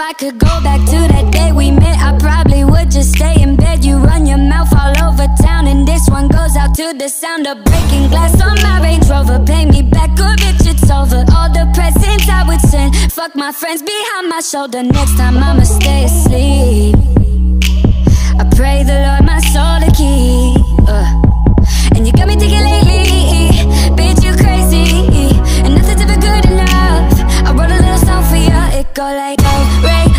I could go back to that day we met I probably would just stay in bed. You run your mouth all over town And this one goes out to the sound of breaking glass. On my Range Rover Pay me back or bitch it's over. All the presents I would send Fuck my friends behind my shoulder. Next time I'ma stay asleep. go like hey, Ray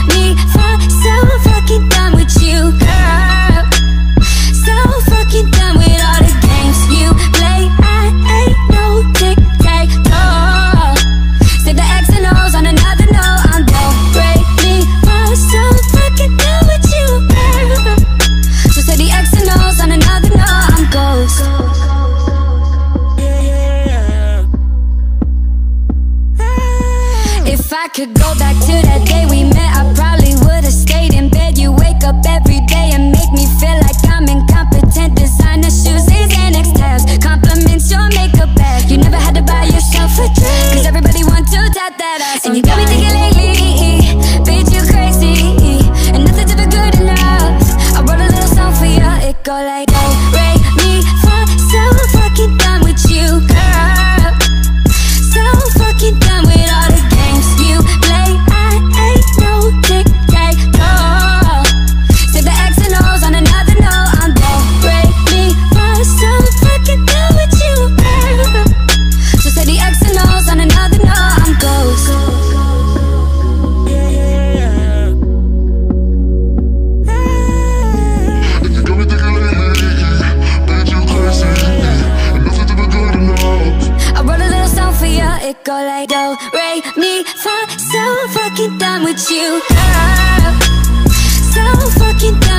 I could go back to that day we met, I probably would've it go like do, re, mi, fa So fucking done with you, girl. So fucking done